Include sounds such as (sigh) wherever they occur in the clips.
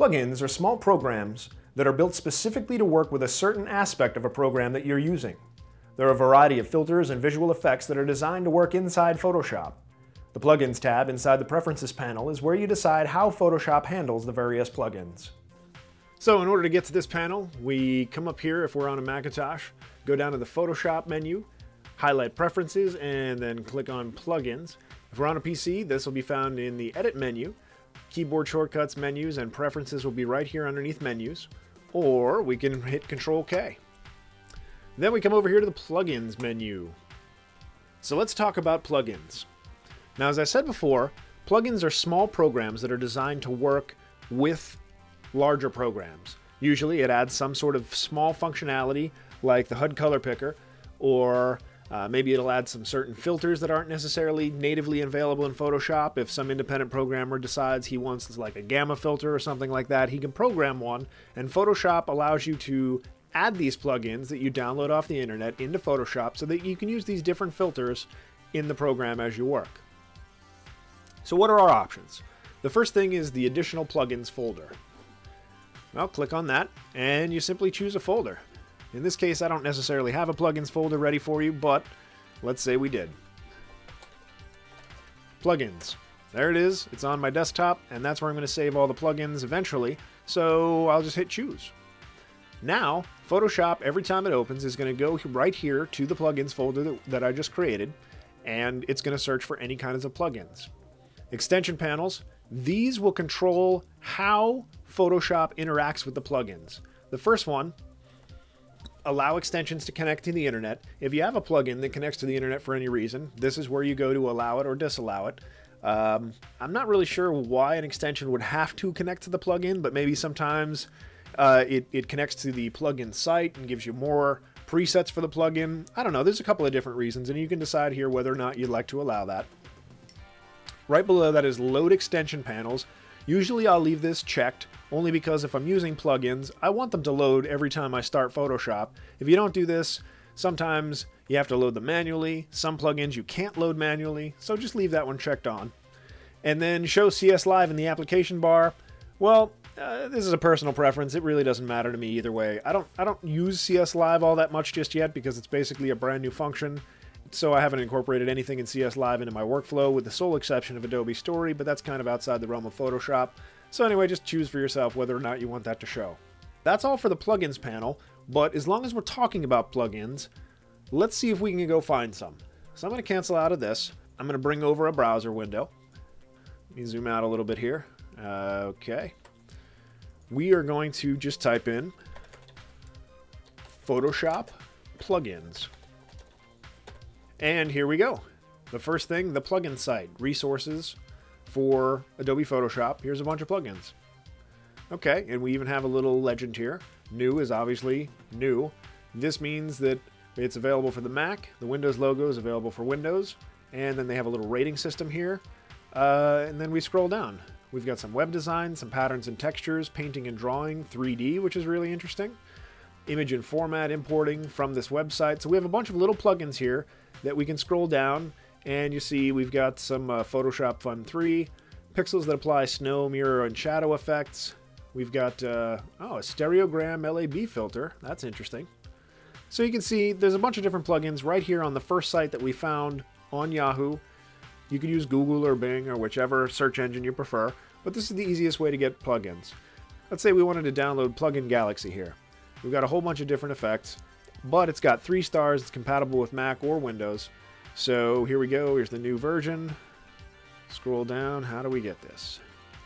Plugins are small programs that are built specifically to work with a certain aspect of a program that you're using. There are a variety of filters and visual effects that are designed to work inside Photoshop. The Plugins tab inside the Preferences panel is where you decide how Photoshop handles the various plugins. So in order to get to this panel, we come up here if we're on a Macintosh, go down to the Photoshop menu, highlight Preferences, and then click on Plugins. If we're on a PC, this will be found in the Edit menu, Keyboard shortcuts, menus, and preferences will be right here underneath menus, or we can hit Control K. Then we come over here to the Plugins menu. So let's talk about plugins. Now, as I said before, plugins are small programs that are designed to work with larger programs. Usually it adds some sort of small functionality like the HUD color picker or uh, maybe it'll add some certain filters that aren't necessarily natively available in Photoshop. If some independent programmer decides he wants like a gamma filter or something like that, he can program one, and Photoshop allows you to add these plugins that you download off the internet into Photoshop so that you can use these different filters in the program as you work. So what are our options? The first thing is the additional plugins folder. Well, click on that, and you simply choose a folder. In this case, I don't necessarily have a plugins folder ready for you, but let's say we did. Plugins. There it is. It's on my desktop, and that's where I'm going to save all the plugins eventually, so I'll just hit choose. Now, Photoshop, every time it opens, is going to go right here to the plugins folder that, that I just created, and it's going to search for any kinds of plugins. Extension panels, these will control how Photoshop interacts with the plugins. The first one allow extensions to connect to the internet. If you have a plugin that connects to the internet for any reason, this is where you go to allow it or disallow it. Um, I'm not really sure why an extension would have to connect to the plugin, but maybe sometimes uh, it, it connects to the plugin site and gives you more presets for the plugin. I don't know, there's a couple of different reasons, and you can decide here whether or not you'd like to allow that. Right below that is load extension panels. Usually I'll leave this checked only because if I'm using plugins, I want them to load every time I start Photoshop. If you don't do this, sometimes you have to load them manually. Some plugins you can't load manually, so just leave that one checked on. And then show CS Live in the application bar. Well, uh, this is a personal preference. It really doesn't matter to me either way. I don't I don't use CS Live all that much just yet because it's basically a brand new function. So I haven't incorporated anything in CS Live into my workflow with the sole exception of Adobe Story, but that's kind of outside the realm of Photoshop. So anyway, just choose for yourself whether or not you want that to show. That's all for the plugins panel, but as long as we're talking about plugins, let's see if we can go find some. So I'm going to cancel out of this. I'm going to bring over a browser window. Let me zoom out a little bit here. Uh, okay. We are going to just type in Photoshop plugins. And here we go. The first thing, the plugin site, resources, for Adobe Photoshop. Here's a bunch of plugins. Okay, and we even have a little legend here. New is obviously new. This means that it's available for the Mac. The Windows logo is available for Windows. And then they have a little rating system here. Uh, and then we scroll down. We've got some web design, some patterns and textures, painting and drawing, 3D, which is really interesting. Image and format importing from this website. So we have a bunch of little plugins here that we can scroll down and you see we've got some uh, Photoshop Fun 3, pixels that apply snow, mirror, and shadow effects. We've got, uh, oh, a stereogram LAB filter. That's interesting. So you can see there's a bunch of different plugins right here on the first site that we found on Yahoo. You can use Google or Bing or whichever search engine you prefer, but this is the easiest way to get plugins. Let's say we wanted to download Plugin Galaxy here. We've got a whole bunch of different effects, but it's got three stars, it's compatible with Mac or Windows. So here we go. Here's the new version. Scroll down. How do we get this?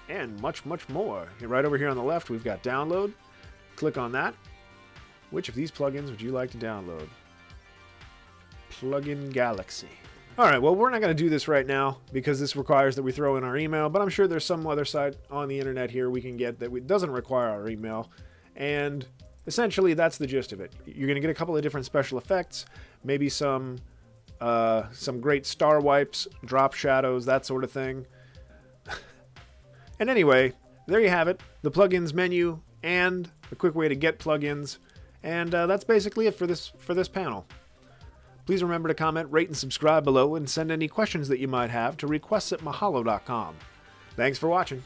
And much, much more. Right over here on the left, we've got download. Click on that. Which of these plugins would you like to download? Plugin Galaxy. All right, well, we're not going to do this right now because this requires that we throw in our email, but I'm sure there's some other site on the internet here we can get that doesn't require our email. And essentially, that's the gist of it. You're going to get a couple of different special effects, maybe some uh, some great star wipes, drop shadows, that sort of thing. (laughs) and anyway, there you have it the plugins menu and a quick way to get plugins. And uh, that's basically it for this for this panel. Please remember to comment, rate, and subscribe below, and send any questions that you might have to requests at mahalo.com. Thanks for watching.